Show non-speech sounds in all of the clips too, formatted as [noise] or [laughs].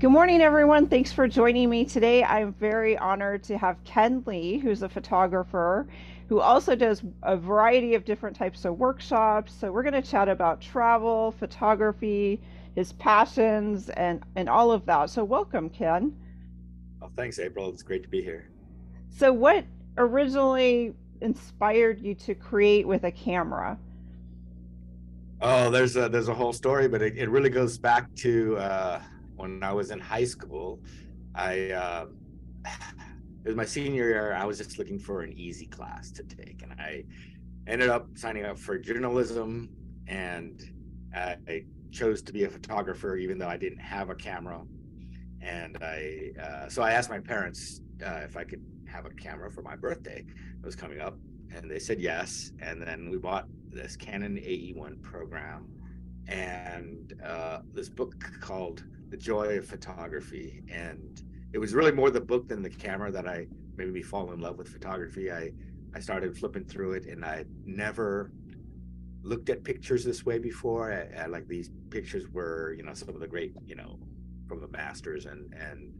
Good morning, everyone. Thanks for joining me today. I'm very honored to have Ken Lee, who's a photographer who also does a variety of different types of workshops. So, we're going to chat about travel, photography, his passions, and, and all of that. So, welcome, Ken. Oh, thanks, April. It's great to be here. So, what originally inspired you to create with a camera? Oh, there's a there's a whole story, but it, it really goes back to uh, when I was in high school. I uh, [sighs] it was my senior year. I was just looking for an easy class to take, and I ended up signing up for journalism, and I chose to be a photographer, even though I didn't have a camera. And I uh, so I asked my parents uh, if I could have a camera for my birthday. It was coming up, and they said yes. And then we bought this Canon AE1 program and uh, this book called The Joy of Photography. And it was really more the book than the camera that I made me fall in love with photography. I, I started flipping through it and I never looked at pictures this way before. I, I, like these pictures were, you know, some of the great, you know, from the masters and, and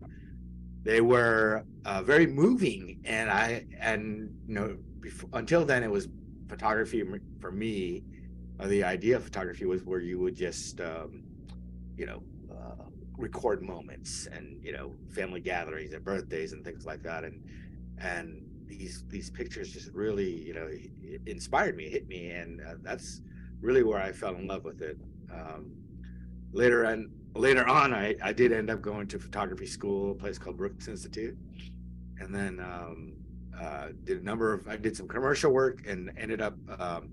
they were uh, very moving. And I, and, you know, before, until then it was photography for me uh, the idea of photography was where you would just um, you know uh, record moments and you know family gatherings and birthdays and things like that and and these these pictures just really you know inspired me hit me and uh, that's really where i fell in love with it um, later and later on I, I did end up going to photography school a place called brooks institute and then um, uh, did a number of i did some commercial work and ended up um,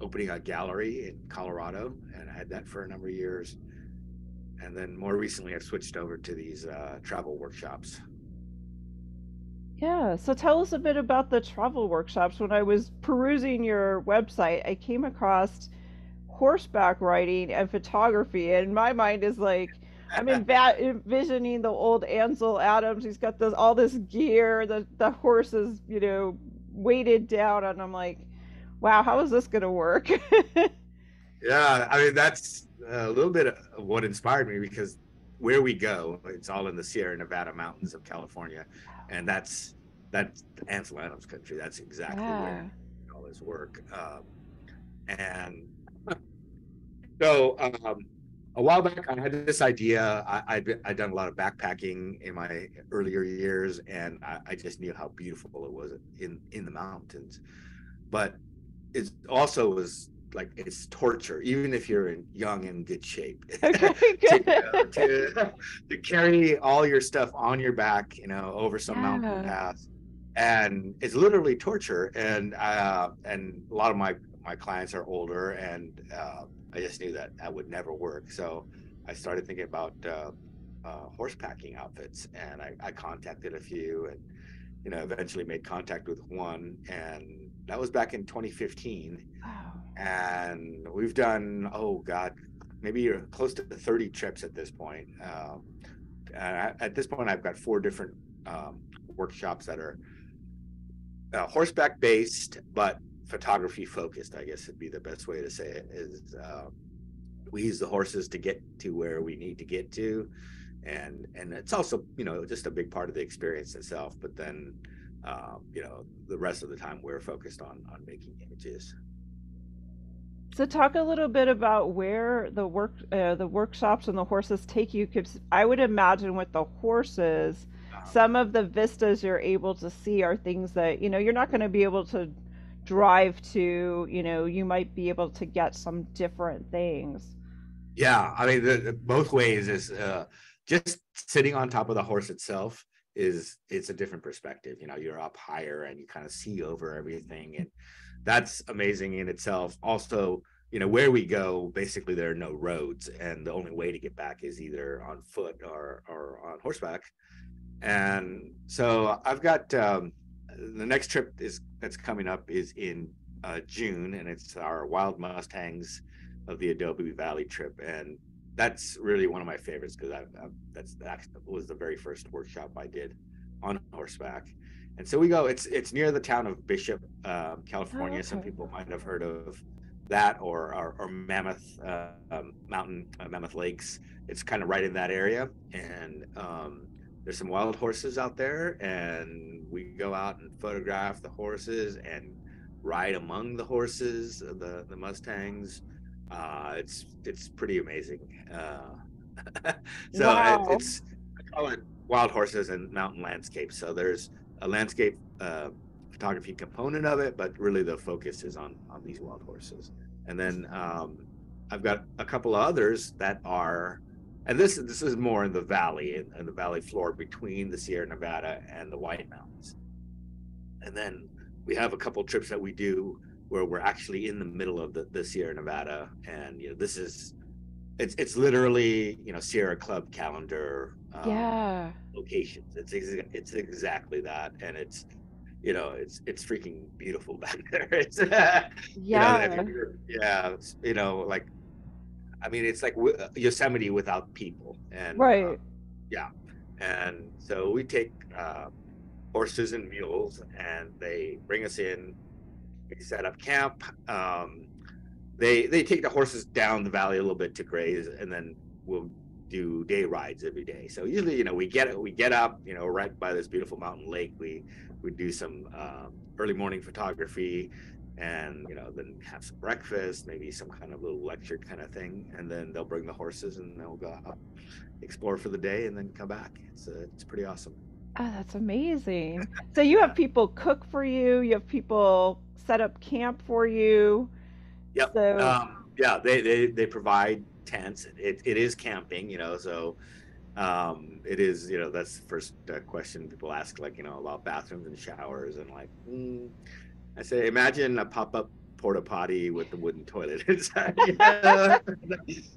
opening a gallery in Colorado, and I had that for a number of years. And then more recently, I've switched over to these uh, travel workshops. Yeah, so tell us a bit about the travel workshops. When I was perusing your website, I came across horseback riding and photography, and my mind is like, I'm [laughs] envisioning the old Ansel Adams. He's got this all this gear, the the horses, you know, weighted down, and I'm like, wow, how is this going to work? [laughs] yeah, I mean, that's a little bit of what inspired me because where we go, it's all in the Sierra Nevada mountains of California. And that's that's Ansel Adams country. That's exactly yeah. where all his work. Um, and so um, a while back, I had this idea. I, I'd, I'd done a lot of backpacking in my earlier years, and I, I just knew how beautiful it was in in the mountains. But it also was like it's torture, even if you're in young and good shape. [laughs] Okay, good. [laughs] to, to, [laughs] to, carry all your stuff on your back, you know, over some yeah. mountain path, and it's literally torture. And uh, and a lot of my my clients are older, and uh, I just knew that that would never work. So I started thinking about uh, uh, horse packing outfits, and I, I contacted a few, and you know, eventually made contact with one, and that was back in 2015. Wow. And we've done, oh God, maybe you're close to 30 trips at this point. Um, at this point, I've got four different um, workshops that are uh, horseback based, but photography focused, I guess would be the best way to say it. Is uh, we use the horses to get to where we need to get to, and and it's also you know just a big part of the experience itself. But then um, you know, the rest of the time we're focused on on making images. So talk a little bit about where the work uh, the workshops and the horses take you because I would imagine with the horses uh-huh. some of the vistas you're able to see are things that you know you're not going to be able to drive to you know you might be able to get some different things yeah i mean the, the, both ways is uh, just sitting on top of the horse itself is it's a different perspective you know you're up higher and you kind of see over everything and that's amazing in itself. Also you know where we go basically there are no roads and the only way to get back is either on foot or or on horseback. And so i've got um, the next trip is that's coming up is in uh, june and it's our wild mustangs of the adobe valley trip and that's really one of my favorites because I, I, that's that was the very first workshop I did on horseback. And so we go. It's it's near the town of Bishop, um, California. Oh, okay. Some people might have heard of that or or, or Mammoth uh, um, Mountain, uh, Mammoth Lakes. It's kind of right in that area, and um, there's some wild horses out there, and we go out and photograph the horses and ride among the horses, the the Mustangs. Uh, it's it's pretty amazing. Uh, [laughs] so wow. it, it's I call it wild horses and mountain landscapes. So there's a landscape uh, photography component of it, but really the focus is on on these wild horses. And then um, I've got a couple of others that are, and this this is more in the valley in, in the valley floor between the Sierra Nevada and the White Mountains. And then we have a couple trips that we do where we're actually in the middle of the, the Sierra Nevada, and you know this is it's it's literally you know Sierra Club calendar um, yeah. locations. It's it's exactly that, and it's you know it's it's freaking beautiful [laughs] back there. It's yeah [laughs] you know, yeah. you know like I mean it's like Yosemite without people. And right. uh, yeah. And so we take uh, horses and mules and they bring us in we set up camp um, they they take the horses down the valley a little bit to graze and then we'll do day rides every day. So usually you know we get we get up you know right by this beautiful mountain lake. We we do some um, early morning photography and you know then have some breakfast maybe some kind of little lecture kind of thing. And then they'll bring the horses and they'll go out explore for the day and then come back. It's uh, it's pretty awesome Oh, that's amazing. [laughs] So you have people cook for you, you have people set up camp for you. Yep. So um, yeah, they, they they provide tents. It, it is camping, you know, so um, it is, you know, that's the first uh, question people ask, like, you know, about bathrooms and showers. And like, mm, I say, imagine a pop up porta potty with the wooden toilet [laughs] inside [laughs]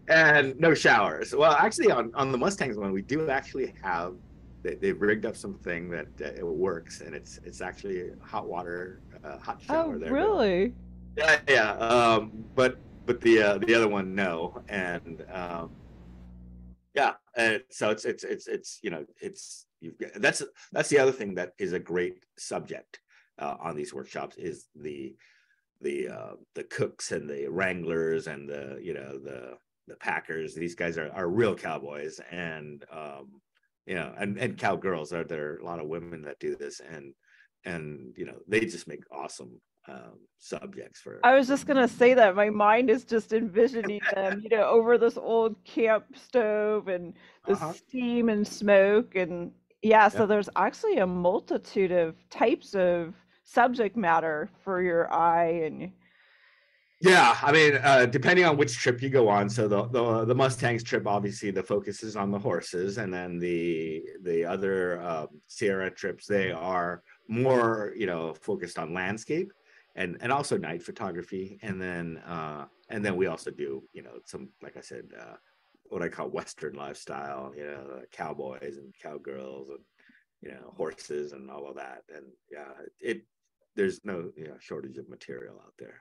and no showers. Well, actually, on, on the Mustangs one, we do actually have they, they've rigged up something that uh, it works, and it's it's actually hot water, uh, hot shower oh, there. really? Yeah, yeah. Um, but but the uh, the other one, no, and um, yeah, and so it's it's it's it's you know it's you've got, that's that's the other thing that is a great subject uh, on these workshops is the the uh, the cooks and the wranglers and the you know the the packers. These guys are are real cowboys, and um, you know, and and cowgirls. Are there are a lot of women that do this, and and you know, they just make awesome um, subjects for. I was just gonna say that my mind is just envisioning them, you know, over this old camp stove and the uh-huh. steam and smoke, and yeah. So there's actually a multitude of types of subject matter for your eye and yeah, I mean, uh, depending on which trip you go on. So the, the, the Mustangs trip, obviously, the focus is on the horses, and then the the other uh, Sierra trips, they are more, you know, focused on landscape, and and also night photography, and then uh, and then we also do, you know, some like I said, uh, what I call Western lifestyle, you know, cowboys and cowgirls, and you know, horses and all of that, and yeah, it there's no you know shortage of material out there.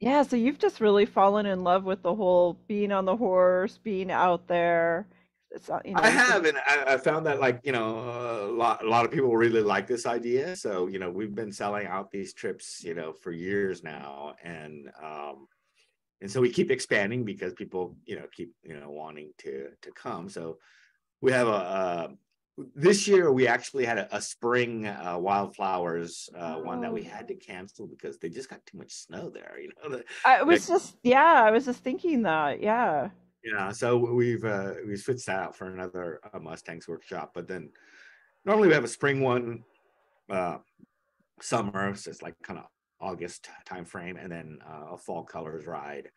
Yeah, so you've just really fallen in love with the whole being on the horse, being out there. It's not, you know, I have, and I, I found that like you know a lot, a lot of people really like this idea. So you know we've been selling out these trips you know for years now, and um, and so we keep expanding because people you know keep you know wanting to to come. So we have a, a this year we actually had a, a spring uh, wildflowers uh, oh. one that we oh. had to cancel because they just got too much snow there you know the, i was just yeah i was just thinking that yeah yeah so we've uh we switched that out for another uh, mustangs workshop but then normally we have a spring one uh summer so it's like kind of august time frame and then uh, a fall colors ride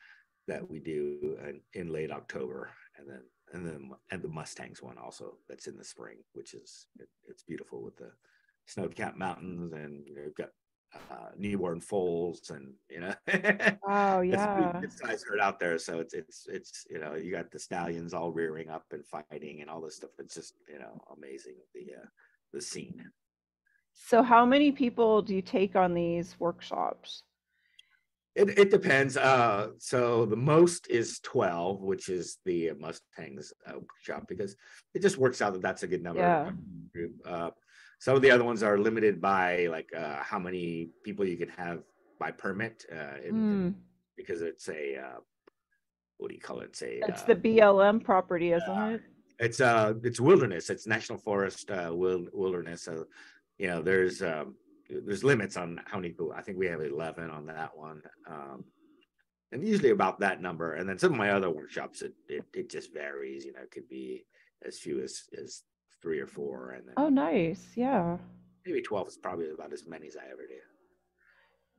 that we do in, in late october and then and then and the Mustangs one also that's in the spring, which is it, it's beautiful with the snow-capped mountains and you know, you've got uh, newborn foals and you know [laughs] oh yeah. it's, nice herd out there. So it's it's it's you know you got the stallions all rearing up and fighting and all this stuff. It's just you know amazing the uh, the scene. So how many people do you take on these workshops it, it depends. Uh, so the most is 12, which is the Mustangs uh, shop because it just works out that that's a good number. Yeah. Group. Uh, some of the other ones are limited by like uh, how many people you can have by permit. Uh, in, mm. in, because it's a uh, what do you call it? It's a It's uh, the BLM property, isn't it? it's uh it's wilderness. It's national forest uh, wil- wilderness. So you know there's um, there's limits on how many people. I think we have eleven on that one. Um, and usually about that number. And then some of my other workshops, it it, it just varies. You know, it could be as few as as three or four, and then Oh, nice. Yeah. maybe twelve is probably about as many as I ever do.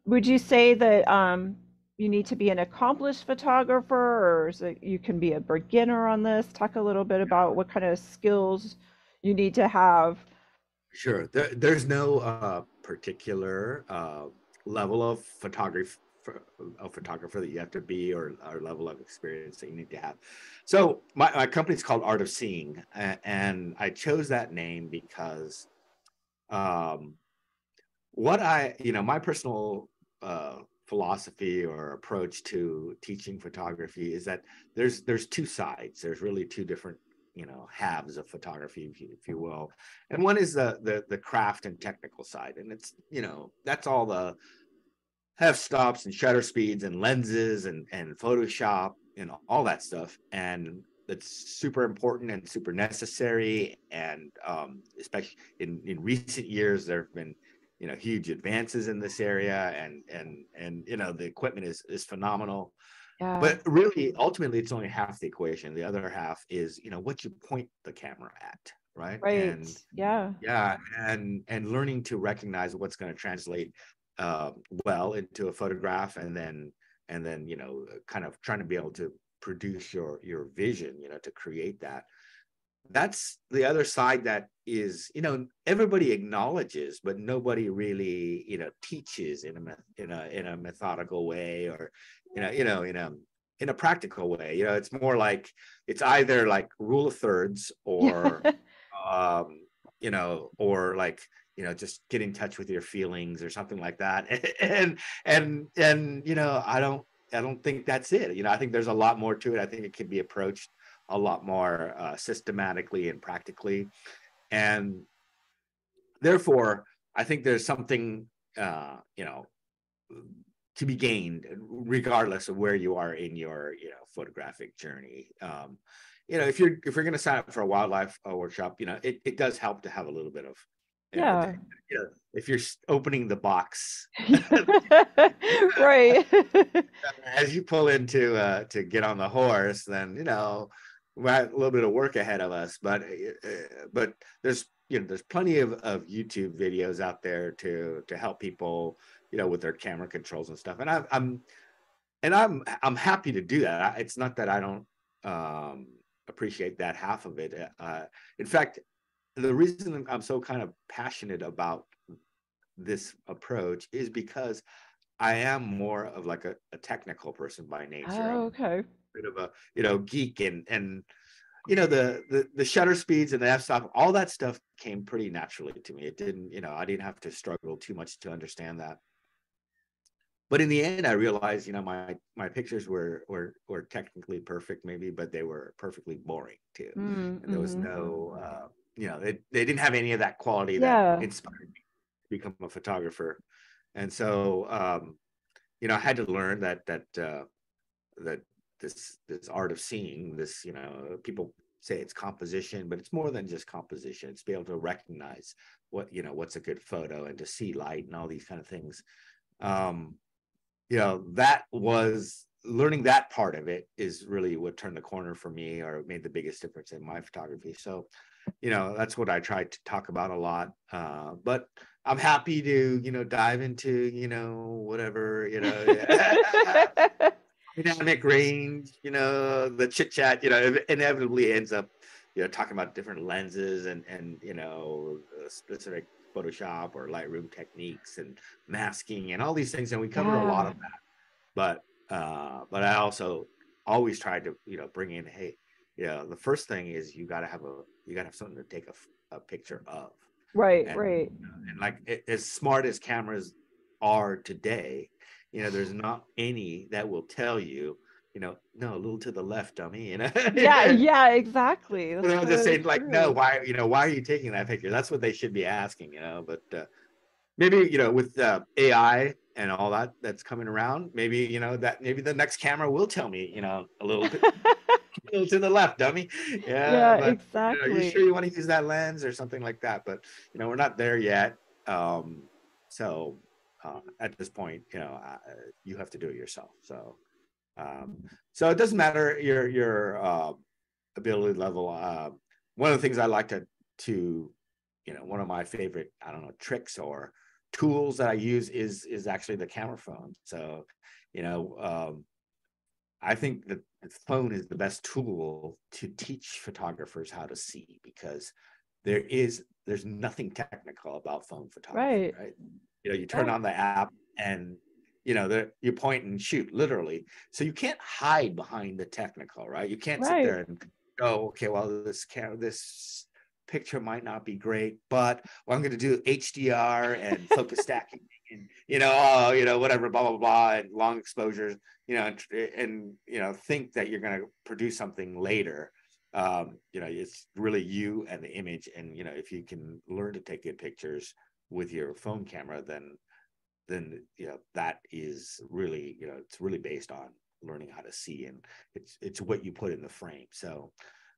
Would you say that um, you need to be an accomplished photographer, or is it you can be a beginner on this? Talk a little bit about what kind of skills you need to have. Sure. There, there's no uh, particular uh, level of photography a photographer that you have to be or, or level of experience that you need to have. So my, my is called Art of Seeing, and I chose that name because um, what I, you know, my personal uh, philosophy or approach to teaching photography is that there's there's two sides. There's really two different you know halves of photography if you, if you will. And one is the, the the craft and technical side. And it's you know that's all the f stops and shutter speeds and lenses and and photoshop and all that stuff. And it's super important and super necessary. And um, especially in in recent years there have been you know huge advances in this area. And and and you know the equipment is is phenomenal Yeah. but really ultimately it's only half the equation the other half is you know what you point the camera at right right. and yeah. yeah and and learning to recognize what's going to translate uh, well into a photograph and then and then you know kind of trying to be able to produce your your vision you know to create that that's the other side that is you know everybody acknowledges but nobody really you know teaches in a in a in a methodical way or you know you know in a in a practical way. You know it's more like it's either like rule of thirds or [laughs] um you know or like you know just get in touch with your feelings or something like that. [laughs] And and and you know i don't i don't think that's it. You know i think there's a lot more to it. I think it can be approached a lot more uh, systematically and practically and therefore i think there's something uh you know to be gained regardless of where you are in your you know photographic journey um you know if you're if you're going to sign up for a wildlife uh, workshop you know it, it does help to have a little bit of Yeah. you know, if you're opening the box [laughs] right. [laughs] as you pull into uh to get on the horse then you know we have a little bit of work ahead of us but uh, but there's you know there's plenty of, of youtube videos out there to to help people you know with their camera controls and stuff. And I, i'm and i'm i'm happy to do that. It's not that i don't um appreciate that half of it. Uh in fact the reason i'm so kind of passionate about this approach is because I am more of like a, a technical person by nature. Oh, okay. bit of a you know geek and and you know the the the shutter speeds and the f stop all that stuff came pretty naturally to me. It didn't you know I didn't have to struggle too much to understand that. But in the end, I realized you know my my pictures were were were technically perfect maybe, but they were perfectly boring too. Mm, And there was mhm. no uh, you know they, they didn't have any of that quality Yeah. that inspired me to become a photographer and so um you know i had to learn that that uh that this this art of seeing this you know people say it's composition but it's more than just composition. It's be able to recognize what you know what's a good photo and to see light and all these kind of things. Um you know that was learning that part of it is really what turned the corner for me or made the biggest difference in my photography. So you know that's what i try to talk about a lot. Uh but i'm happy to you know dive into you know whatever you know [laughs] dynamic range you know the chit chat you know inevitably ends up you know talking about different lenses and and you know uh, specific photoshop or lightroom techniques and masking and all these things and we covered a lot of that. But uh but i also always tried to you know bring in hey you know the first thing is you got to have a you got to have something to take a, a picture of right, and, right. and like a- as smart as cameras are today you know there's not any that will tell you you know no a little to the left dummy you know [laughs] Yeah, yeah, exactly. you know just saying like no why you know why are you taking that picture that's what they should be asking you know but uh maybe you know with uh, AI and all that that's coming around, maybe you know that maybe the next camera will tell me, you know, a little bit a [laughs] little [laughs] to the left, dummy. Yeah, yeah, but, exactly. You, know, you sure you want to use that lens or something like that? But you know, we're not there yet. Um, so uh, at this point, you know, uh, you have to do it yourself. So, um, so it doesn't matter your your uh, ability level. Uh, one of the things I like to to, you know, one of my favorite I don't know tricks or tools that I use is is actually the camera phone. So, you know, um, I think that the phone is the best tool to teach photographers how to see because there is there's nothing technical about phone photography, right? right? You know, you turn right. on the app and you know you point and shoot literally, so you can't hide behind the technical, right? You can't right. sit there and go, okay, well this camera this picture might not be great, but well, I'm going to do HDR and focus stacking, you know, oh, you know, whatever, blah blah blah, and long exposures, you know, and, and you know, think that you're going to produce something later. Um, you know, it's really you and the image, and you know, if you can learn to take good pictures with your phone camera, then then you know that is really you know it's really based on learning how to see and it's it's what you put in the frame so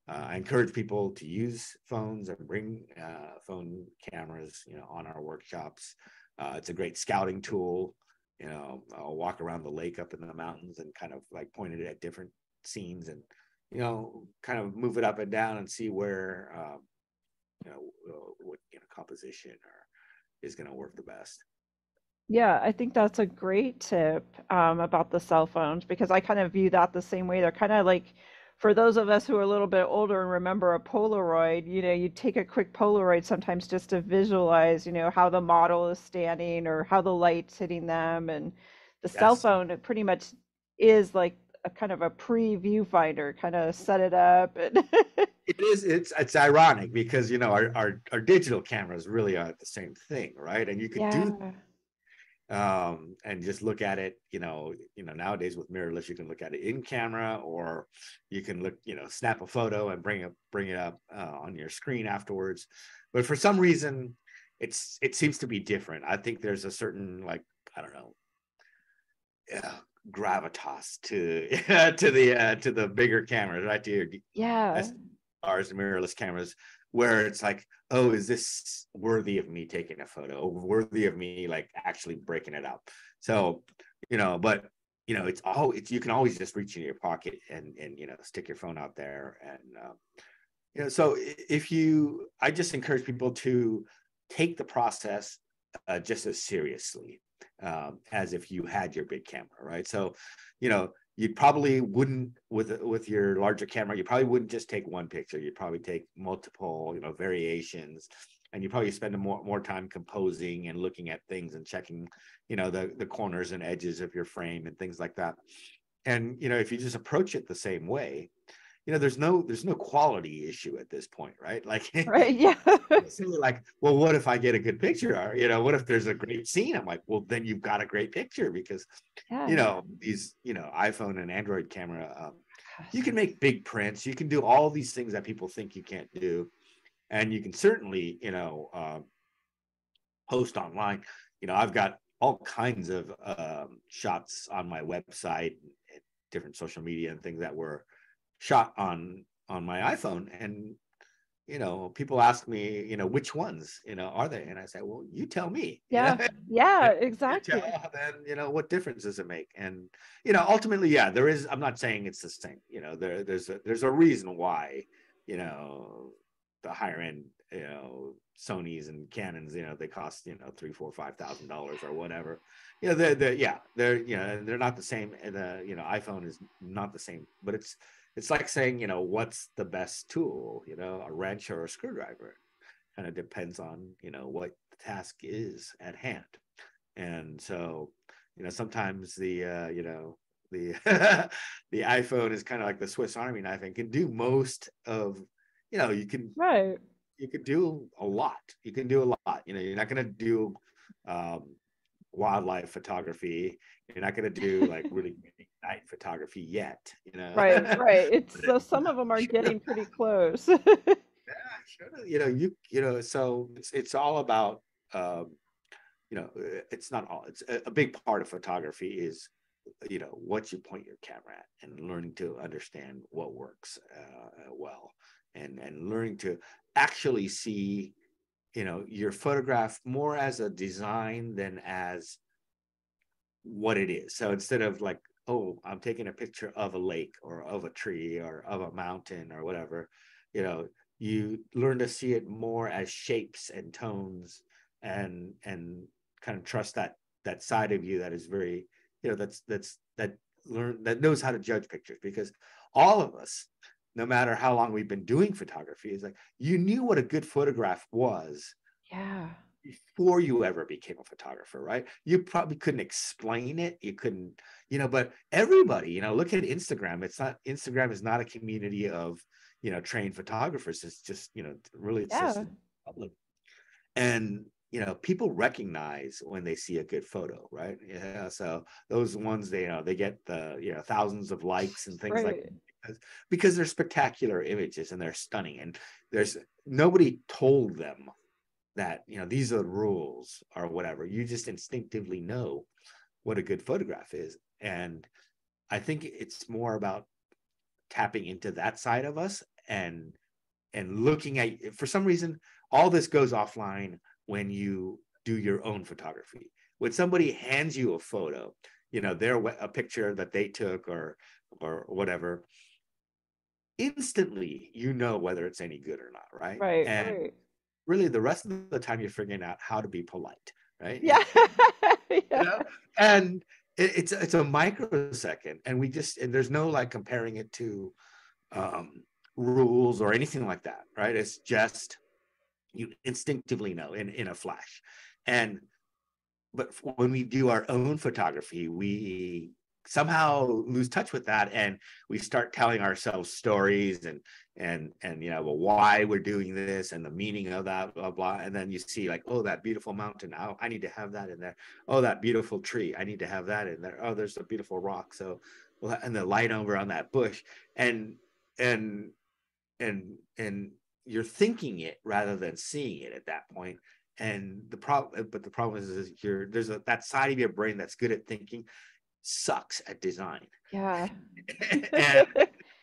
uh, I encourage people to use phones and bring uh, phone cameras, you know, on our workshops. Uh, it's a great scouting tool. You know, I'll walk around the lake up in the mountains and kind of like point it at different scenes and, you know, kind of move it up and down and see where, um, you know, uh, what you know, composition or is going to work the best. Yeah, I think that's a great tip um, about the cell phones because I kind of view that the same way. They're kind of like for those of us who are a little bit older and remember a Polaroid, you know, you take a quick Polaroid sometimes just to visualize, you know, how the model is standing or how the light's hitting them. And the yes. cell phone, it pretty much is like a kind of a pre-viewfinder, kind of set it up. And [laughs] it is. It's it's ironic because you know our, our our digital cameras really are the same thing, right? And you could yeah. do um, and just look at it. You know, you know nowadays with mirrorless, you can look at it in camera, or you can look, you know, snap a photo and bring it bring it up uh, on your screen afterwards. But for some reason, it's it seems to be different. I think there's a certain like I don't know, yeah, gravitas to [laughs] to the uh, to the bigger cameras, right? To your yeah, ours mirrorless cameras where it's like, oh, is this worthy of me taking a photo? Worthy of me like actually breaking it up? So, you know, but you know, it's all it's you can always just reach in your pocket and and you know stick your phone out there and um, you know. So if you, I just encourage people to take the process uh, just as seriously um, as if you had your big camera, right? So, you know, you probably wouldn't with with your larger camera you probably wouldn't just take one picture. You'd probably take multiple you know variations and you probably spend more more time composing and looking at things and checking you know the the corners and edges of your frame and things like that. And you know if you just approach it the same way you know there's no there's no quality issue at this point right? [laughs] Like right [laughs] yeah. Like well what if i get a good picture? Or you know what if there's a great scene? I'm like well then you've got a great picture because yeah. you know these you know iphone and android camera um, you can make big prints you can do all these things that people think you can't do and you can certainly you know um, post online. You know i've got all kinds of um, shots on my website different social media and things that were shot on on my iPhone and you know people ask me you know which ones you know are they and i say well you tell me yeah yeah exactly tell, then you know what difference does it make and you know ultimately yeah there is i'm not saying it's the same you know there there's a there's a reason why you know the higher end you know sonys and canons you know they cost you know three four five thousand dollars or whatever you know they're, they're yeah they're you know they're not the same the you know iphone is not the same but it's it's like saying, you know, what's the best tool, you know, a wrench or a screwdriver. Kind of depends on, you know, what the task is at hand. And so, you know, sometimes the, uh, you know, the [laughs] the iPhone is kind of like the Swiss Army knife and can do most of, you know, you can right. You can do a lot. You can do a lot. You know, you're not going to do um, wildlife photography. You're not going to do like really night photography yet, you know. Right, right. [laughs] It's so some of them are getting pretty close. [laughs] yeah, sure. You know, you you know, so it's it's all about um, you know it's not all it's a, a big part of photography is you know what you point your camera at and learning to understand what works uh, well and and learning to actually see you know your photograph more as a design than as what it is so instead of like oh i'm taking a picture of a lake or of a tree or of a mountain or whatever you know you learn to see it more as shapes and tones and and kind of trust that that side of you that is very you know that's that's that learn that knows how to judge pictures because all of us no matter how long we've been doing photography is like you knew what a good photograph was yeah before you ever became a photographer right you probably couldn't explain it you couldn't you know but everybody you know look at instagram it's not instagram is not a community of you know trained photographers it's just you know really it's yeah. just public and you know people recognize when they see a good photo right yeah so those ones they you know they get the you know thousands of likes and things right. like that because, because they're spectacular images and they're stunning and there's nobody told them that you know these are the rules or whatever. You just instinctively know what a good photograph is. And i think it's more about tapping into that side of us and and looking at for some reason all this goes offline when you do your own photography. When somebody hands you a photo you know their a picture that they took or or whatever instantly you know whether it's any good or not right? Right and right really the rest of the time you're figuring out how to be polite right? [laughs] Yeah, You know? and it, it's it's a microsecond and we just and there's no like comparing it to um rules or anything like that right? It's just you instinctively know in in a flash. And but when we do our own photography we somehow lose touch with that and we start telling ourselves stories and and and you know well, why we're doing this and the meaning of that blah blah and then you see like oh that beautiful mountain oh, i need to have that in there. Oh that beautiful tree i need to have that in there. Oh there's a beautiful rock so well and the light over on that bush. And and and and you're thinking it rather than seeing it at that point. And the problem but the problem is, is you're there's a that side of your brain that's good at thinking sucks at design. Yeah. [laughs] And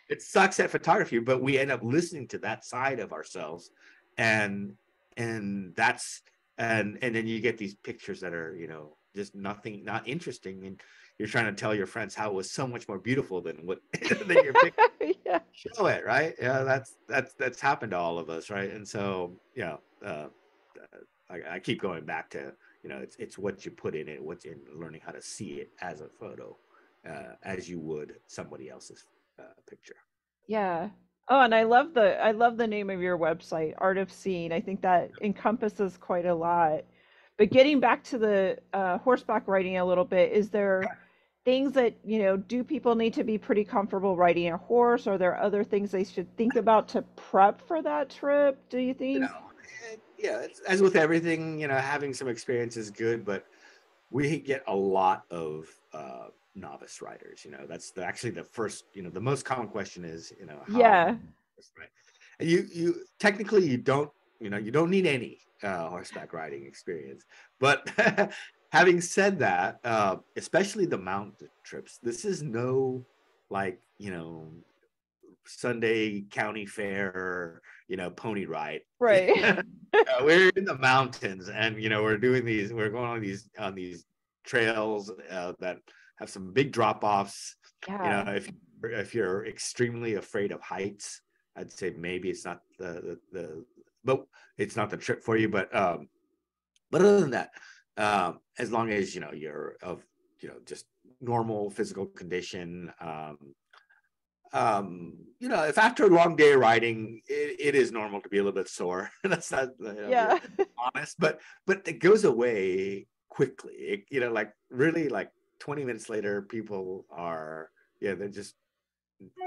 it sucks at photography but we end up listening to that side of ourselves. And and that's and and then you get these pictures that are you know just nothing not interesting. And you're trying to tell your friends how it was so much more beautiful than what [laughs] than your picture [laughs] yeah. show it right? Yeah that's that's that's happened to all of us right? And so yeah uh, I, I keep going back to you know it's it's what you put in it what's in learning how to see it as a photo uh, as you would somebody else's picture Yeah. Oh, and I love the I love the name of your website, Art of Seeing. I think that encompasses quite a lot. But getting back to the uh, horseback riding a little bit, is there things that, you know, do people need to be pretty comfortable riding a horse? Are there other things they should think about to prep for that trip, do you you think? know it- yeah it's, as with everything you know having some experience is good but we get a lot of uh, novice riders you know that's the, actually the first you know the most common question is you know how Yeah. right you you technically you don't you know you don't need any uh, horseback riding experience but [laughs] having said that uh, especially the mountain trips this is no like you know sunday county fair you know pony ride [laughs] Right. Uh, we're in the mountains and you know we're doing these we're going on these on these trails uh, that have some big drop offs you know if if you're extremely afraid of heights i'd say maybe it's not the the, the but it's not the trip for you but um but other than that um as long as you know you're of you know just normal physical condition um um you know if after a long day of riding it, it is normal to be a little bit sore. [laughs] That's not you know, Yeah. honest but but it goes away quickly. It- you know like really like 20 minutes later people are yeah they're just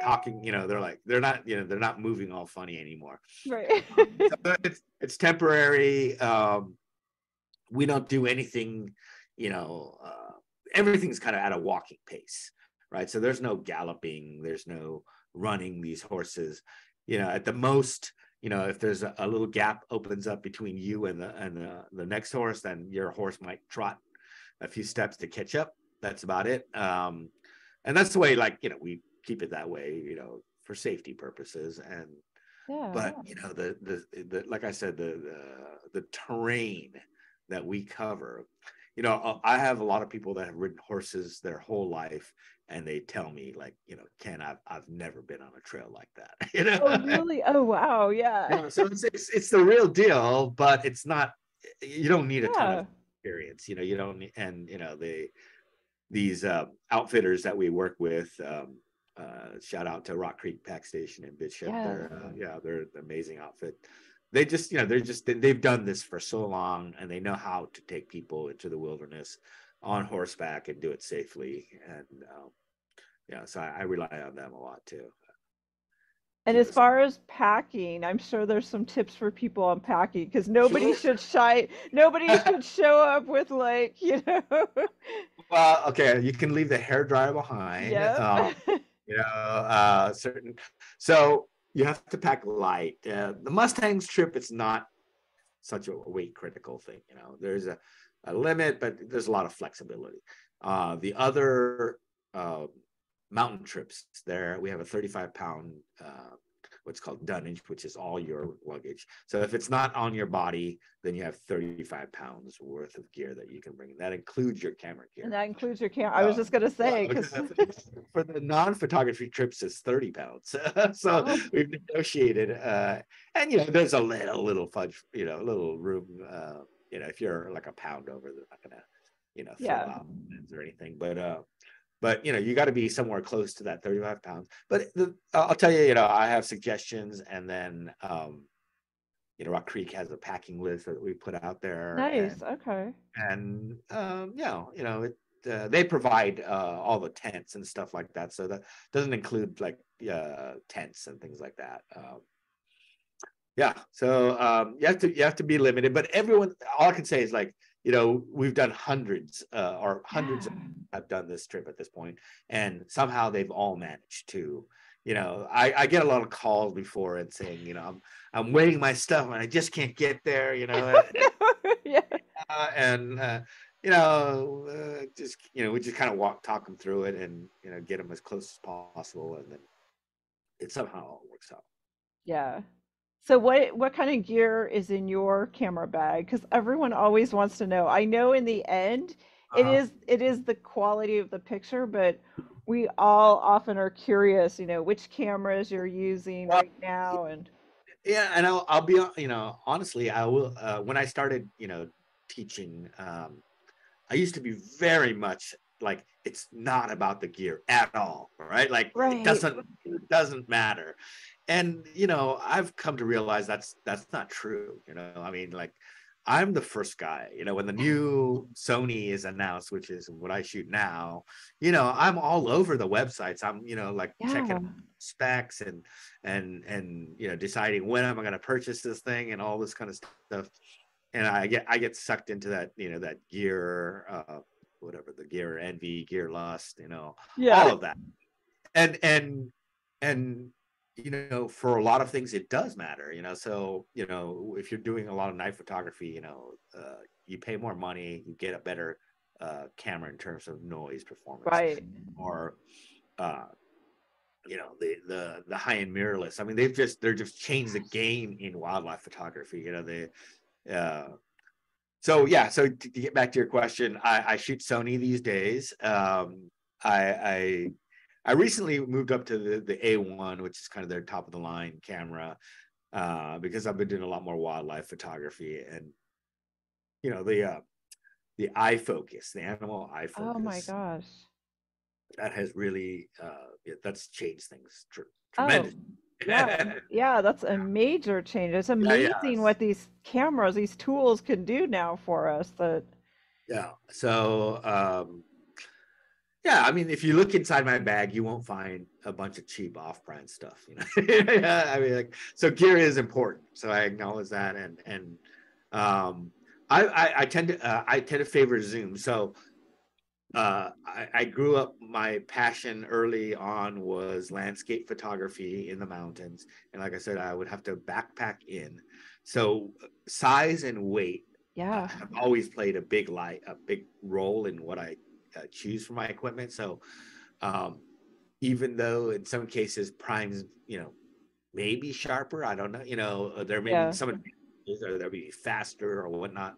talking you know they're like they're not you know they're not moving all funny anymore Right. [laughs] So it's it's temporary um we don't do anything you know uh, everything's kind of at a walking pace right so there's no galloping there's no running these horses you know at the most you know, if there's a, a little gap opens up between you and the and the, the next horse, then your horse might trot a few steps to catch up. That's about it. Um, and that's the way, like you know, we keep it that way, you know, for safety purposes. And Yeah. but you know, the the, the like I said, the, the the terrain that we cover. You know, uh, I have a lot of people that have ridden horses their whole life, and they tell me like, you know, Ken, I've I've never been on a trail like that. [laughs] You know, Oh, really? Oh, wow. Yeah. [laughs] you know, so it's, it's it's the real deal, but it's not. You don't need a ton of experience. You know, you don't need, and you know the these uh, outfitters that we work with. Um, uh, shout out to Rock Creek Pack Station in Bishop. Yeah. They're uh, yeah, they're an amazing outfit. They just you know they're just they- they've done this for so long and they know how to take people into the wilderness on horseback and do it safely. And um, yeah, so I, I rely on them a lot too. And as far as packing, I'm sure there's some tips for people on packing because nobody should shy, nobody [laughs] should show up with like, you know, [laughs] Well, okay, you can leave the hair dryer behind. um, yeah. [laughs] you know uh certain so you have to pack light uh, the mustangs trip it's not such a weight critical thing you know there's a, a limit but there's a lot of flexibility uh the other uh, mountain trips there we have a 35 pound uh what's called dunnage which is all your luggage so if it's not on your body then you have 35 pounds worth of gear that you can bring that includes your camera gear And that includes your camera. I was Uh, just gonna say, well, [laughs] 'cause- because [laughs] for the non-photography trips it's 30 pounds [laughs] so Oh. we've negotiated uh and you know there's a little little fudge you know a little room uh you know if you're like a pound over they're not gonna you know throw Yeah. or anything but uh but you know you got to be somewhere close to that 35 pounds but the, i'll tell you you know i have suggestions and then um you know rock creek has a packing list that we put out there and- nice. Okay. and um, you know, you know, it, uh, they provide uh, all the tents and stuff like that. So that doesn't include like uh, tents and things like that. Um, yeah, so um, you have to you have to be limited. But everyone, all I can say is like, you know, we've done hundreds uh, or hundreds of Yeah. have done this trip at this point, and somehow they've all managed to. You know, I, I get a lot of calls before and saying, you know, I'm I'm waiting my stuff and I just can't get there. You know, [laughs] [laughs] yeah. uh, and uh, you know, uh, just you know, we just kind of walk, talk them through it, and you know, get them as close as possible, and then it somehow all works out. Yeah. So what what kind of gear is in your camera bag? Because everyone always wants to know. I know in the end it Uh-huh. is it is the quality of the picture, but we all often are curious, you know, which cameras you're using Well, right now and Yeah, and I'll I'll be you know honestly, I will uh, when I started you know teaching, um, I used to be very much like it's not about the gear at all, right? Like Right. it doesn't it doesn't matter, and you know I've come to realize that's that's not true. You know, I mean like. I'm the first guy, you know, when the new Sony is announced, which is what I shoot now, you know, I'm all over the websites. I'm, you know, like yeah. checking specs and and and you know deciding when am I going to purchase this thing and all this kind of stuff. And I get I get sucked into that you know that gear uh, whatever the gear envy, gear lust, you know, Yeah. all of that. And and and you know for a lot of things it does matter you know so you know if you're doing a lot of night photography you know uh, you pay more money you get a better uh, camera in terms of noise performance Right. or uh you know the the the high end mirrorless i mean they've just they're just changed the game in wildlife photography you know they uh so yeah so to, to get back to your question i i shoot sony these days. Um i i i recently moved up to the the a1 which is kind of their top of the line camera uh because i've been doing a lot more wildlife photography and you know the uh the eye focus the animal eye focus Oh my gosh. that has really uh yeah, that's changed things tr- Oh, yeah. [laughs] Yeah, that's a major change. It's Yeah, yeah. amazing what these cameras, these tools can do now for us that yeah so um yeah i mean if you look inside my bag you won't find a bunch of cheap off-brand stuff you know [laughs] yeah, i mean like so gear is important so i acknowledge that and and um i i, I tend to uh, i tend to favor zoom so uh, I, I, grew up, my passion early on was landscape photography in the mountains. And like I said, I would have to backpack in. So size and weight yeah. have always played a big light, a big role in what I uh, choose for my equipment. So um, even though in some cases primes, you know, maybe sharper, I don't know, you know, uh, there may yeah. be some or there be faster or whatnot.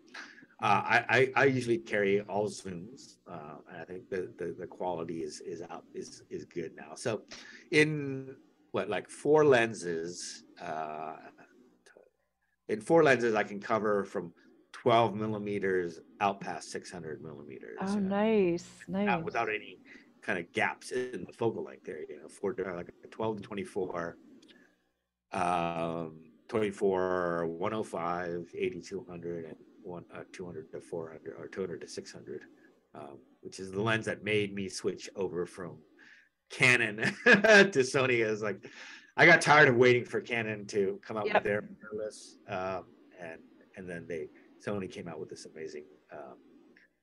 Uh, I, I, I usually carry all zooms. Uh, and I think the, the, the quality is is out is is good now. So, in what like four lenses, uh, in four lenses, I can cover from 12 millimeters out past 600 millimeters. Oh, nice, nice. Without any kind of gaps in the focal length there. You know, for like 12 to 24, um, 24, 105, 8200, and one uh, 200 to 400 or 200 to 600, um, which is the lens that made me switch over from Canon [laughs] to Sony. Is like I got tired of waiting for Canon to come out yep. with their mirrorless, um, and and then they Sony came out with this amazing um,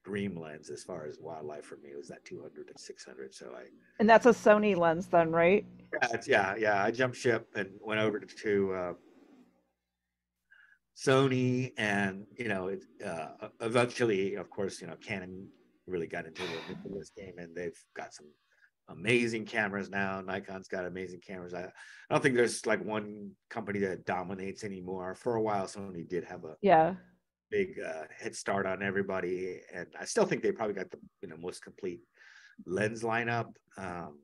dream lens as far as wildlife for me it was that 200 and 600 so i and that's a sony lens then right yeah yeah yeah i jumped ship and went over to, to uh, Sony, and you know, it, uh, eventually, of course, you know, Canon really got into, this game, and they've got some amazing cameras now. Nikon's got amazing cameras. I, I don't think there's like one company that dominates anymore. For a while, Sony did have a yeah big uh, head start on everybody, and I still think they probably got the you know most complete lens lineup. Um,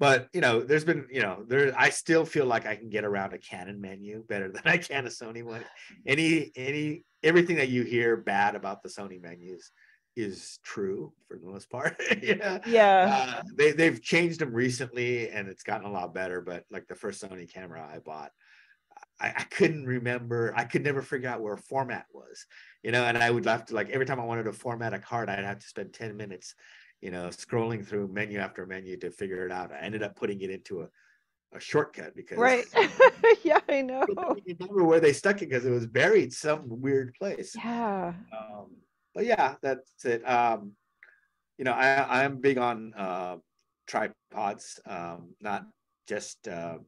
but you know, there's been you know there. I still feel like I can get around a Canon menu better than I can a Sony one. Any any everything that you hear bad about the Sony menus is true for the most part. [laughs] yeah, yeah. Uh, they they've changed them recently, and it's gotten a lot better. But like the first Sony camera I bought, I, I, couldn't remember. I could never figure out where format was, you know. And I would have to like every time I wanted to format a card, I'd have to spend ten minutes you know, scrolling through menu after menu to figure it out. I ended up putting it into a, a shortcut because right. [laughs] [laughs] yeah, I know. I remember where they stuck it because it was buried some weird place. Yeah. Um, but yeah, that's it. Um, you know, I I'm big on uh, tripods, um, not just uh,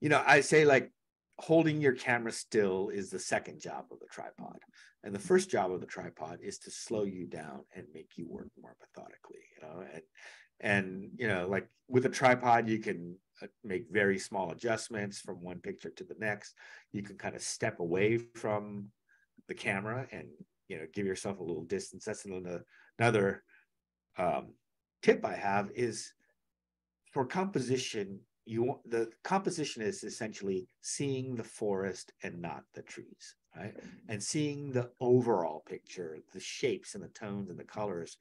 you know, I say like holding your camera still is the second job of the tripod. And the first job of the tripod is to slow you down and make you work more methodically, you know, and and you know, like with a tripod, you can uh, make very small adjustments from one picture to the next. You can kind of step away from the camera and you know give yourself a little distance. That's another another um, tip I have is for composition you the composition is essentially seeing the forest and not the trees right? And seeing the overall picture the shapes and the tones and the colors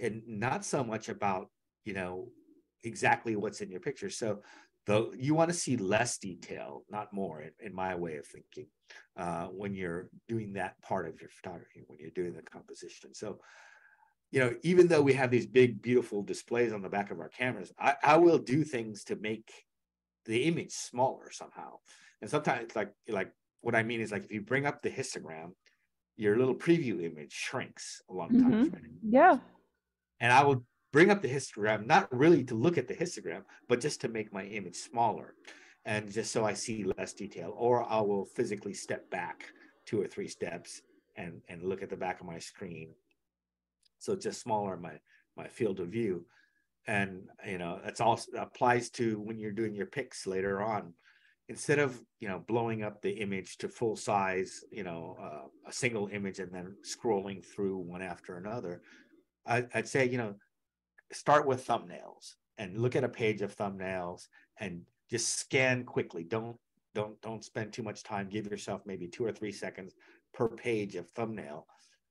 and not so much about you know exactly what's in your picture. So though you want to see less detail not more in, in my way of thinking uh, when you're doing that part of your photography when you're doing the composition. So you know, even though we have these big, beautiful displays on the back of our cameras, I, I will do things to make the image smaller somehow. And sometimes, like, like what I mean is like if you bring up the histogram, your little preview image shrinks a lot of times. Mm-hmm. Right? Yeah. And I will bring up the histogram, not really to look at the histogram, but just to make my image smaller and just so I see less detail. Or I will physically step back two or three steps and, and look at the back of my screen so it's just smaller my my field of view. And you know that's also applies to when you're doing your picks later on. Instead of you know blowing up the image to full size you know uh, a single image and then scrolling through one after another I, i'd say you know start with thumbnails and look at a page of thumbnails and just scan quickly. Don't don't don't spend too much time. Give yourself maybe two or three seconds per page of thumbnail.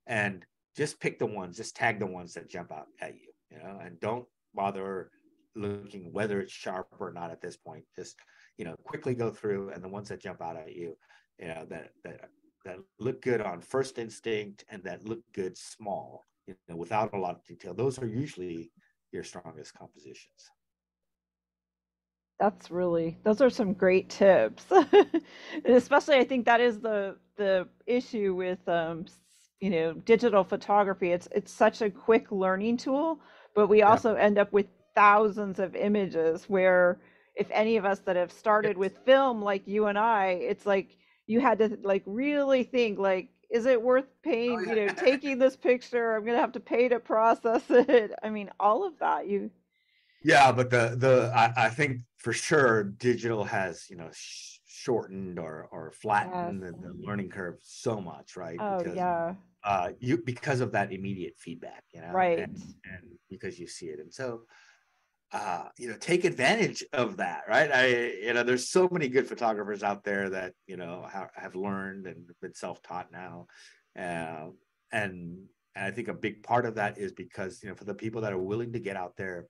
And just pick the ones, just tag the ones that jump out at you, you know, and don't bother looking whether it's sharp or not at this point. Just, you know, quickly go through and the ones that jump out at you, you know, that that that look good on first instinct and that look good small, you know, without a lot of detail. Those are usually your strongest compositions. That's really those are some great tips. [laughs] especially I think that is the the issue with um you know digital photography it's it's such a quick learning tool but we also yeah. end up with thousands of images where if any of us that have started with film like you and I it's like you had to like really think like is it worth paying oh, yeah. you know [laughs] taking this picture i'm gonna have to pay to process it i mean all of that you yeah but the the i, I think for sure digital has you know sh- shortened or or flattened yes. the, the, learning curve so much right? Oh because, yeah. uh you because of that immediate feedback you know right. and, and because you see it. And so uh, you know, take advantage of that, right? I, you know, there's so many good photographers out there that you know ha- have learned and been self-taught now, uh, and and I think a big part of that is because you know for the people that are willing to get out there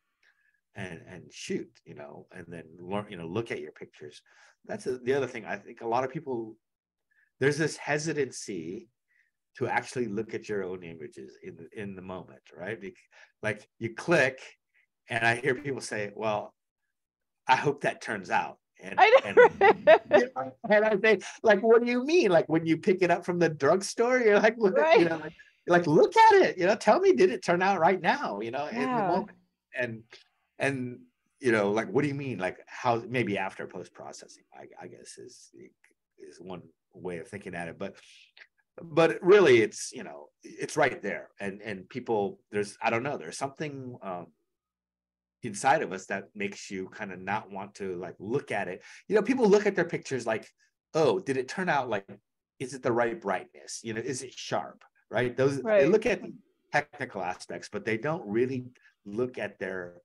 and and shoot, you know, and then learn, you know, look at your pictures. That's a, the other thing. I think a lot of people there's this hesitancy to actually look at your own images in the, in the moment, right? Like you click and I hear people say, "Well, I hope that turns out." And, I and, [laughs] and I say, like, what do you mean? Like when you pick it up from the drugstore, you're like, [laughs] look, right. you know, like, like, look at it. You know, tell me, did it turn out right now? You know, yeah. in the moment. And and you know, like, what do you mean? Like, how maybe after post processing? I, I guess is is one way of thinking at it, but but really, it's you know, it's right there, and and people, there's I don't know, there's something. Um, inside of us that makes you kind of not want to like look at it. You know, people look at their pictures like, oh, did it turn out like, is it the right brightness? You know, is it sharp? Right. Those right. they look at technical aspects, but they don't really look at their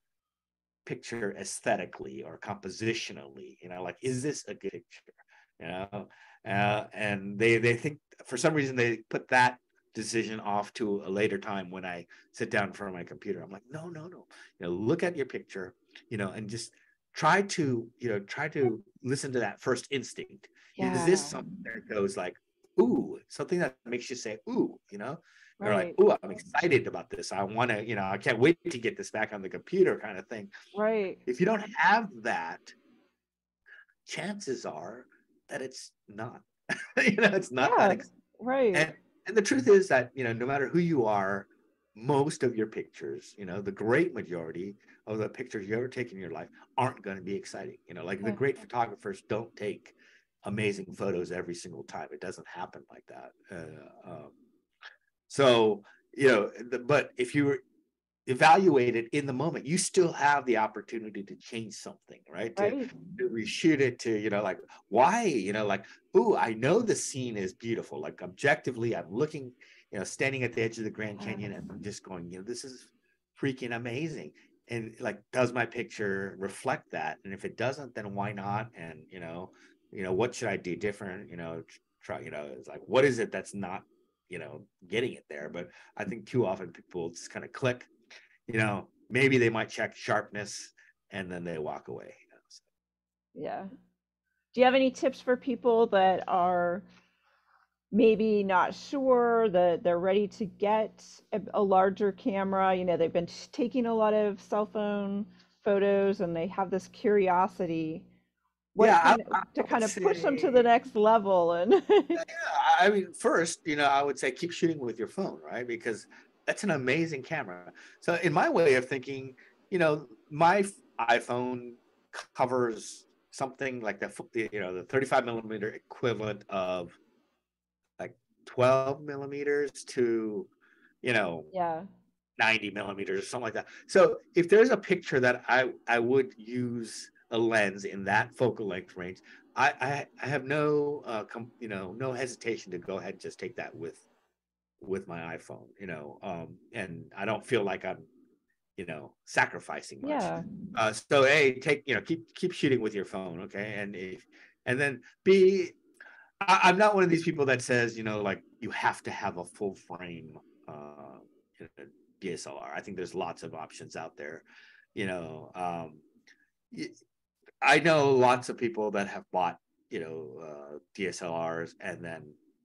picture aesthetically or compositionally. You know, like, is this a good picture? You know, uh, and they they think for some reason they put that decision off to a later time when I sit down in front of my computer. I'm like, no, no, no. You know, look at your picture, you know, and just try to, you know, try to listen to that first instinct. Yeah. Is this something that goes like, ooh, something that makes you say, ooh, you know? Right. They're like, ooh, I'm excited about this. I want to, you know, I can't wait to get this back on the computer kind of thing. Right. If you don't have that, chances are that it's not. [laughs] you know, it's not yeah, that exciting. Right. And, and the truth is that you know no matter who you are most of your pictures you know the great majority of the pictures you ever take in your life aren't going to be exciting you know like the great photographers don't take amazing photos every single time it doesn't happen like that uh, um, so you know the, but if you evaluate it in the moment you still have the opportunity to change something right, right. To, to reshoot it to you know like why? You know like oh i know the scene is beautiful. Like objectively i'm looking you know standing at the edge of the grand uh-huh. canyon and i'm just going you know this is freaking amazing. And like does my picture reflect that? And if it doesn't then why not? And you know you know what should i do different? You know try you know it's like what is it that's not you know getting it there but i think too often people just kind of click you know, maybe they might check sharpness and then they walk away. You know, so. Yeah. Do you have any tips for people that are maybe not sure that they're ready to get a, a larger camera? You know, they've been taking a lot of cell phone photos and they have this curiosity what yeah, kind of, I, I to kind of push say, them to the next level and yeah, i mean first you know i would say keep shooting with your phone right? Because that's an amazing camera. So in my way of thinking, you know, my iPhone covers something like the you know the 35 millimeter equivalent of like 12 millimeters to you know yeah. 90 millimeters or something like that. So if there's a picture that i i would use a lens in that focal length range i i, I have no uh com, you know no hesitation to go ahead and just take that with with my iPhone, you know, um, and I don't feel like I'm, you know, sacrificing much. Yeah. Uh, so a take, you know, keep keep shooting with your phone, okay, and if, and then b, I, I'm not one of these people that says, you know, like you have to have a full frame uh, DSLR. I think there's lots of options out there, you know. Um, I know lots of people that have bought, you know, uh, DSLRs and then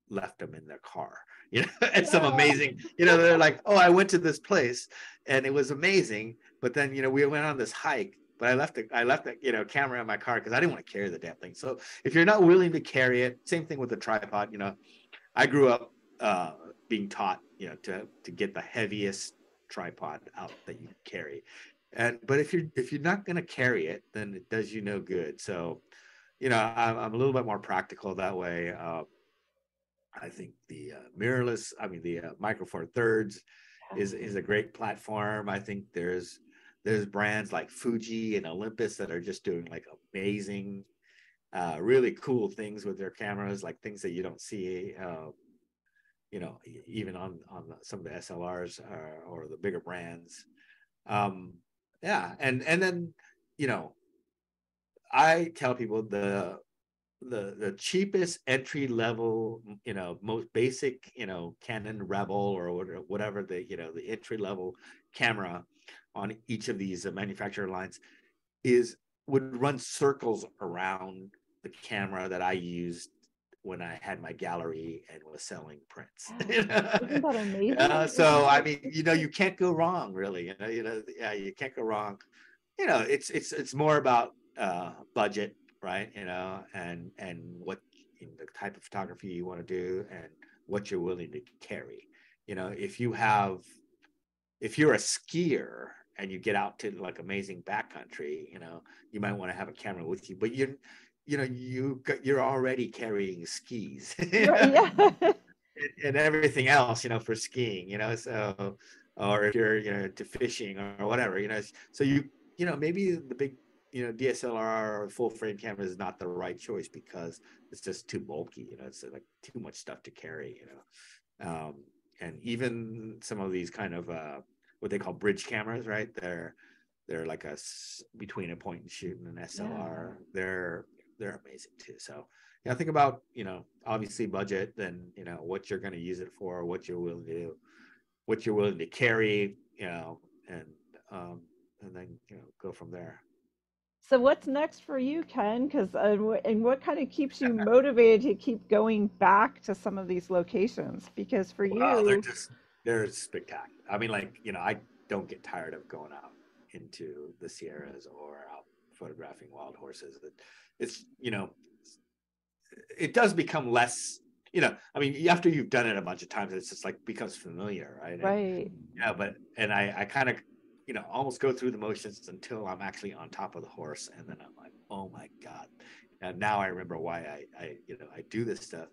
left them in their car [laughs] you know and some amazing you know they're like oh i went to this place and it was amazing but then you know we went on this hike but i left the i left the you know camera in my car because i didn't want to carry the damn thing. So if you're not willing to carry it same thing with the tripod you know. I grew up uh, being taught, you know, to to get the heaviest tripod out that you carry. And but if you're if you're not going to carry it, then it does you no good. So, you know, I'm, I'm a little bit more practical that way. Uh, I think the uh, mirrorless, I mean the uh, Micro Four Thirds, is is a great platform. I think there's there's brands like Fuji and Olympus that are just doing like amazing, uh, really cool things with their cameras, like things that you don't see, uh, you know, even on on some of the SLRs uh, or the bigger brands. Um, yeah, and and then you know, I tell people the the the cheapest entry level you know most basic you know canon rebel or whatever the you know the entry level camera on each of these uh, manufacturer lines is would run circles around the camera that i used when i had my gallery and was selling prints [laughs] Isn't that amazing? uh, so i mean you know you can't go wrong really you know you know yeah you can't go wrong you know it's it's it's more about uh budget right? You know, and and what you know, the type of photography you want to do and what you're willing to carry. You know, if you have, if you're a skier and you get out to like amazing backcountry, you know, you might want to have a camera with you, but you're, you know, you you're already carrying skis. [laughs] yeah. and, and everything else, you know, for skiing, you know, so or if you're you know to fishing or whatever you know so you you know maybe the big you know, DSLR or full frame camera is not the right choice because it's just too bulky. You know, it's like too much stuff to carry. You know, um, and even some of these kind of uh, what they call bridge cameras, right? They're they're like a between a point and shoot and an SLR. Yeah. They're they're amazing too. So yeah, think about you know obviously budget, then you know what you're going to use it for, what you're willing to do, what you're willing to carry, you know, and um, and then you know go from there. So what's next for you, Ken? Because uh, and what kind of keeps you [laughs] motivated to keep going back to some of these locations? Because for you, they're just they're spectacular. I mean, like you know, I don't get tired of going out into the Sierras or out photographing wild horses. It's you know, it does become less. You know, I mean, after you've done it a bunch of times, it's just like becomes familiar, right? Right. And, yeah, but and I I kind of you know, almost go through the motions until I'm actually on top of the horse, and then I'm like, oh my god! And now I remember why I, I you know, I do this stuff.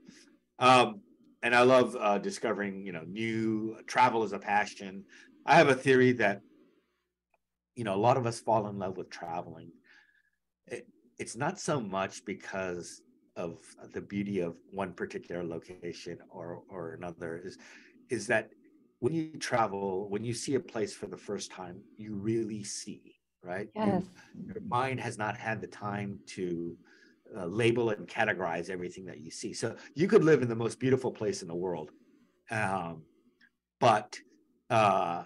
Um, and I love uh, discovering, you know, new travel is a passion. I have a theory that, you know, a lot of us fall in love with traveling. It, it's not so much because of the beauty of one particular location or or another is is that when you travel, when you see a place for the first time, you really see, right? Yes. You, your mind has not had the time to uh, label and categorize everything that you see. So you could live in the most beautiful place in the world, um, but uh,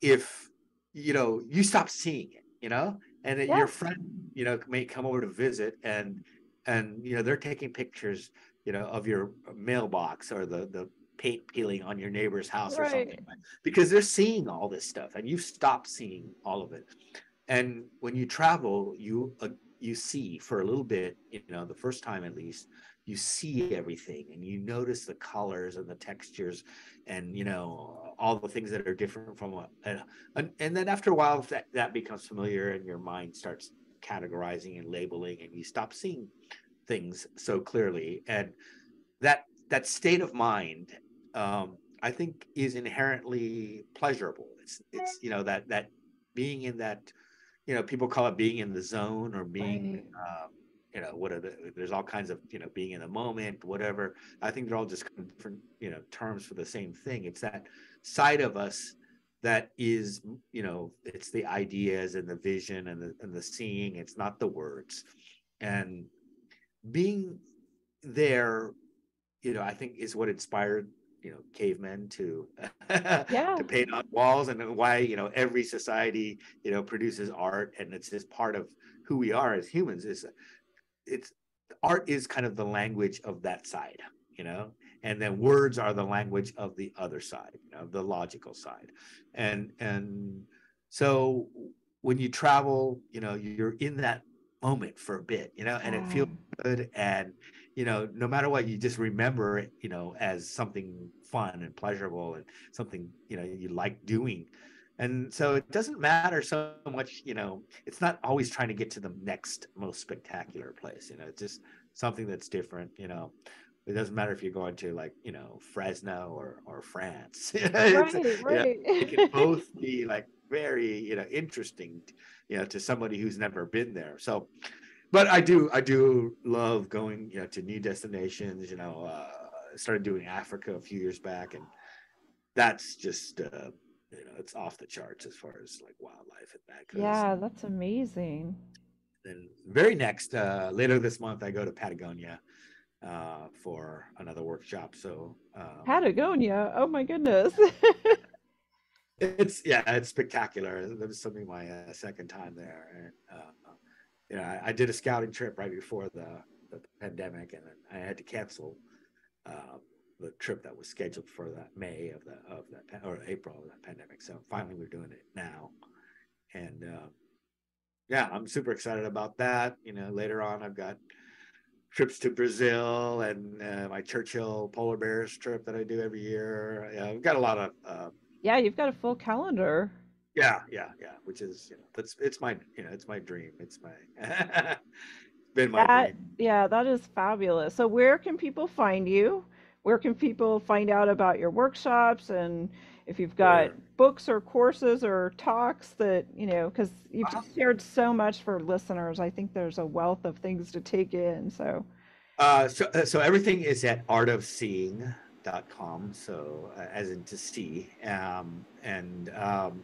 if you know you stop seeing it, you know, and your friend, you know, may come over to visit, and and you know they're taking pictures, you know, of your mailbox or the the paint peeling on your neighbor's house right. or something because they're seeing all this stuff and you've stopped seeing all of it. And when you travel you uh, you see for a little bit you know the first time at least you see everything and you notice the colors and the textures and you know all the things that are different from what and, and then after a while that, that becomes familiar and your mind starts categorizing and labeling and you stop seeing things so clearly and that that state of mind um, I think is inherently pleasurable. It's it's you know that that being in that you know people call it being in the zone or being right. um, you know what are the there's all kinds of you know being in the moment whatever. I think they're all just different you know terms for the same thing. It's that side of us that is you know it's the ideas and the vision and the, and the seeing. It's not the words. And being there you know i think is what inspired you know cavemen to [laughs] yeah. to paint on walls and why you know every society you know produces art and it's just part of who we are as humans is it's art is kind of the language of that side you know? And then words are the language of the other side you know the logical side. And and so when you travel you know you're in that moment for a bit you know and it feels oh. good and you know, no matter what, you just remember it, you know, as something fun and pleasurable and something, you know, you like doing. And so it doesn't matter so much, you know, it's not always trying to get to the next most spectacular place, you know, it's just something that's different, you know. It doesn't matter if you're going to like, you know, Fresno or or France. right, you know, it can both be like very, you know, interesting, you know, to somebody who's never been there. So but I do I do love going you know to new destinations. You know, uh, started doing Africa a few years back, and that's just uh, you know it's off the charts as far as like wildlife and that goes. yeah, that's amazing. Then very next uh, later this month, I go to Patagonia uh, for another workshop. So um, Patagonia. Oh my goodness. [laughs] it's yeah, it's spectacular. That was something my uh, second time there. And, uh, you know, I, I, did a scouting trip right before the, the pandemic, and I had to cancel uh, the trip that was scheduled for that May of the of that or April of that pandemic. So finally, we're doing it now, and uh, yeah, I'm super excited about that. You know, later on, I've got trips to Brazil and uh, my Churchill polar bears trip that I do every year. Yeah, I've got a lot of. Uh, yeah, you've got a full calendar. Yeah, yeah, yeah. Which is, you know, that's it's my, you know, it's my dream. It's my [laughs] been my That, dream. yeah, that is fabulous. So where can people find you? Where can people find out about your workshops and if you've got Sure. books or courses or talks that, you know, because you've just shared so much for listeners. I think there's a wealth of things to take in. So, Uh, so, uh, so everything is at artofseeing.com. So, uh, as in to see, um, and um,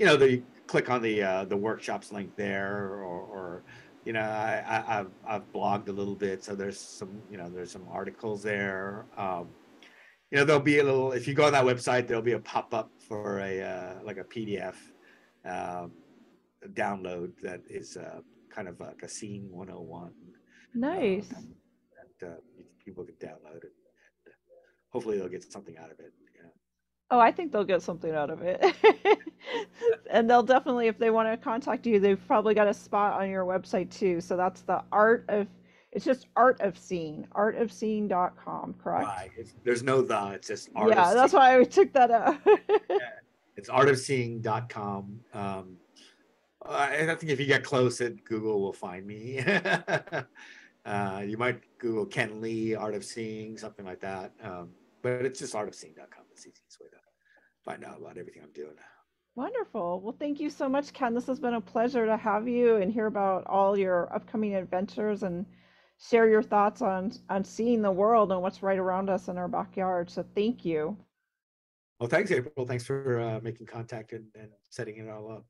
you know, the click on the uh, the workshops link there, or, or you know, I, I, I've I've blogged a little bit, so there's some, you know, there's some articles there. Um, you know, there'll be a little. If you go on that website, there'll be a pop up for a uh, like a PDF um, download that is uh, kind of like a scene 101 nice. that uh, people can download it. Hopefully, they'll get something out of it. Oh, I think they'll get something out of it. [laughs] And they'll definitely, if they want to contact you, they've probably got a spot on your website too. So that's the art of, it's just art of seeing, artofseeing.com, correct? Right. It's, there's no the. It's just art. Yeah, of that's why I took that out. [laughs] It's artofseeing.com. Um, I think if you get close, it Google will find me. [laughs] uh, you might Google Ken Lee, Art of Seeing, something like that. Um, but it's just artofseeing.com. It's the easiest way to find out about everything I'm doing. Wonderful. Well, thank you so much, Ken. This has been a pleasure to have you and hear about all your upcoming adventures and share your thoughts on on seeing the world and what's right around us in our backyard. So thank you. Well, thanks, April. Thanks for uh, making contact and, and setting it all up.